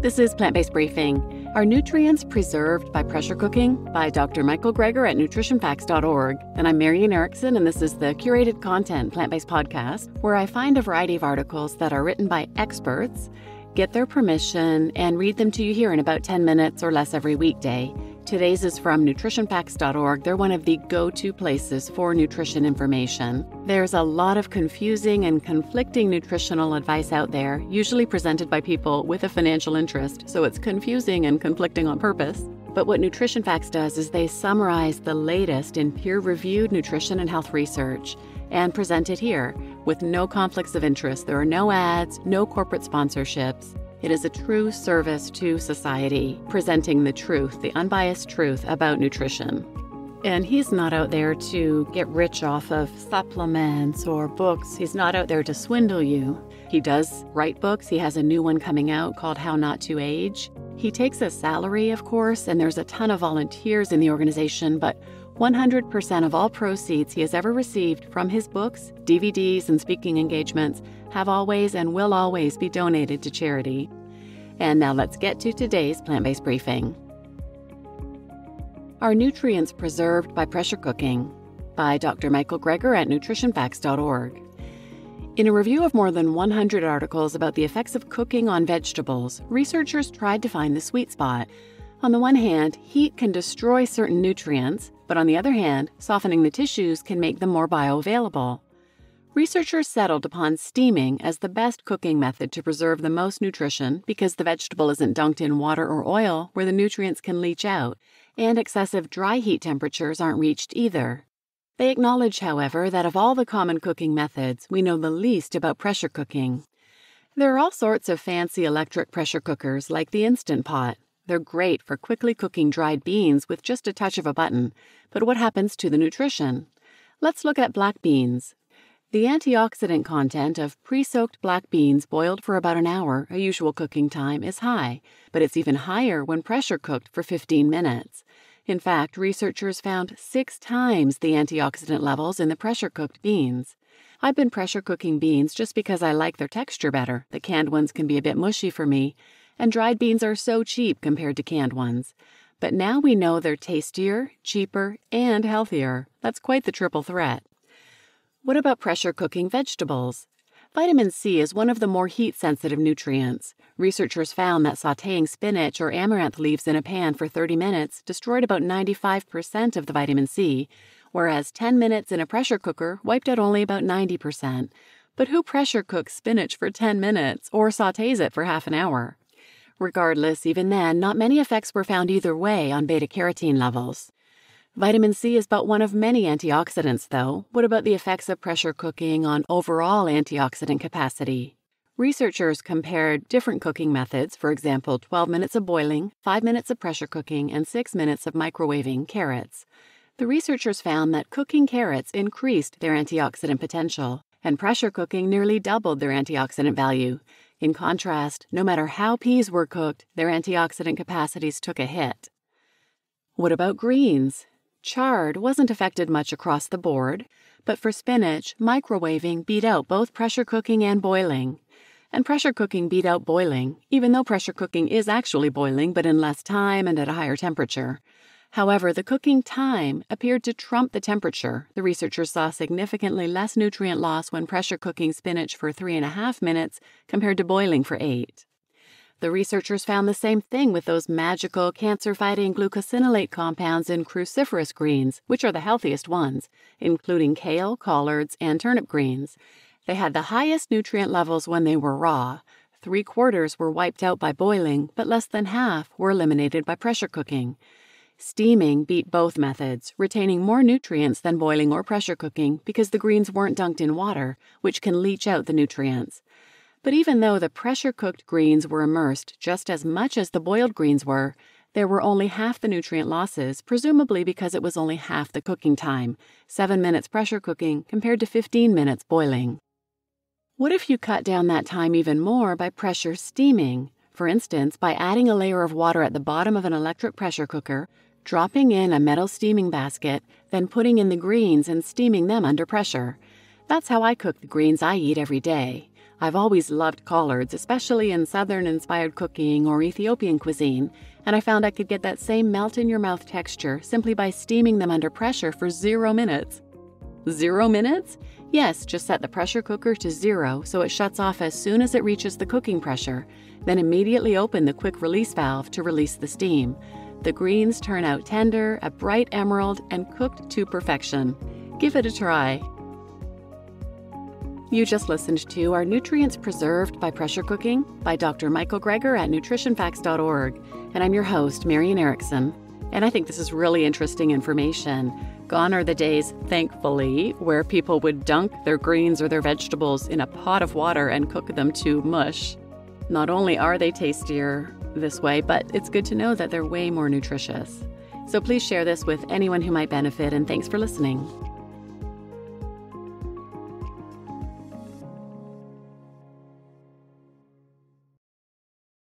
This is Plant Based Briefing. Are nutrients preserved by pressure cooking? By Dr. Michael Greger at nutritionfacts.org. And I'm Marian Erickson, and this is the curated content plant based podcast where I find a variety of articles that are written by experts, get their permission, and read them to you here in about 10 minutes or less every weekday. Today's is from nutritionfacts.org. They're one of the go to places for nutrition information. There's a lot of confusing and conflicting nutritional advice out there, usually presented by people with a financial interest, so it's confusing and conflicting on purpose. But what Nutrition Facts does is they summarize the latest in peer reviewed nutrition and health research and present it here with no conflicts of interest. There are no ads, no corporate sponsorships. It is a true service to society, presenting the truth, the unbiased truth about nutrition. And he's not out there to get rich off of supplements or books. He's not out there to swindle you. He does write books. He has a new one coming out called How Not to Age. He takes a salary, of course, and there's a ton of volunteers in the organization, but 100% of all proceeds he has ever received from his books, DVDs, and speaking engagements have always and will always be donated to charity. And now let's get to today's plant based briefing. Are nutrients preserved by pressure cooking? By Dr. Michael Greger at nutritionfacts.org. In a review of more than 100 articles about the effects of cooking on vegetables, researchers tried to find the sweet spot. On the one hand, heat can destroy certain nutrients, but on the other hand, softening the tissues can make them more bioavailable. Researchers settled upon steaming as the best cooking method to preserve the most nutrition because the vegetable isn't dunked in water or oil where the nutrients can leach out, and excessive dry heat temperatures aren't reached either. They acknowledge, however, that of all the common cooking methods, we know the least about pressure cooking. There are all sorts of fancy electric pressure cookers like the Instant Pot. They're great for quickly cooking dried beans with just a touch of a button, but what happens to the nutrition? Let's look at black beans. The antioxidant content of pre soaked black beans boiled for about an hour, a usual cooking time, is high, but it's even higher when pressure cooked for 15 minutes. In fact, researchers found six times the antioxidant levels in the pressure cooked beans. I've been pressure cooking beans just because I like their texture better. The canned ones can be a bit mushy for me, and dried beans are so cheap compared to canned ones. But now we know they're tastier, cheaper, and healthier. That's quite the triple threat. What about pressure cooking vegetables? Vitamin C is one of the more heat sensitive nutrients. Researchers found that sauteing spinach or amaranth leaves in a pan for 30 minutes destroyed about 95% of the vitamin C, whereas 10 minutes in a pressure cooker wiped out only about 90%. But who pressure cooks spinach for 10 minutes or sautés it for half an hour? Regardless, even then, not many effects were found either way on beta carotene levels. Vitamin C is but one of many antioxidants, though. What about the effects of pressure cooking on overall antioxidant capacity? Researchers compared different cooking methods, for example, 12 minutes of boiling, 5 minutes of pressure cooking, and 6 minutes of microwaving carrots. The researchers found that cooking carrots increased their antioxidant potential, and pressure cooking nearly doubled their antioxidant value. In contrast, no matter how peas were cooked, their antioxidant capacities took a hit. What about greens? Chard wasn't affected much across the board, but for spinach, microwaving beat out both pressure cooking and boiling. And pressure cooking beat out boiling, even though pressure cooking is actually boiling but in less time and at a higher temperature. However, the cooking time appeared to trump the temperature. The researchers saw significantly less nutrient loss when pressure cooking spinach for three and a half minutes compared to boiling for eight. The researchers found the same thing with those magical cancer fighting glucosinolate compounds in cruciferous greens, which are the healthiest ones, including kale, collards, and turnip greens. They had the highest nutrient levels when they were raw. Three quarters were wiped out by boiling, but less than half were eliminated by pressure cooking. Steaming beat both methods, retaining more nutrients than boiling or pressure cooking because the greens weren't dunked in water, which can leach out the nutrients. But even though the pressure cooked greens were immersed just as much as the boiled greens were, there were only half the nutrient losses, presumably because it was only half the cooking time 7 minutes pressure cooking compared to 15 minutes boiling. What if you cut down that time even more by pressure steaming? For instance, by adding a layer of water at the bottom of an electric pressure cooker, dropping in a metal steaming basket, then putting in the greens and steaming them under pressure. That's how I cook the greens I eat every day. I've always loved collards, especially in Southern inspired cooking or Ethiopian cuisine, and I found I could get that same melt in your mouth texture simply by steaming them under pressure for zero minutes. Zero minutes? Yes, just set the pressure cooker to zero so it shuts off as soon as it reaches the cooking pressure, then immediately open the quick release valve to release the steam. The greens turn out tender, a bright emerald, and cooked to perfection. Give it a try. You just listened to Are Nutrients Preserved by Pressure Cooking by Dr. Michael Greger at nutritionfacts.org. And I'm your host, Marian Erickson. And I think this is really interesting information. Gone are the days, thankfully, where people would dunk their greens or their vegetables in a pot of water and cook them to mush. Not only are they tastier this way, but it's good to know that they're way more nutritious. So please share this with anyone who might benefit, and thanks for listening.